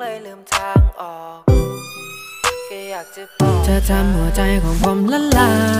เลยลืมทางออกก็อยากจะบอกเธอทำหัวใจของผมละลาย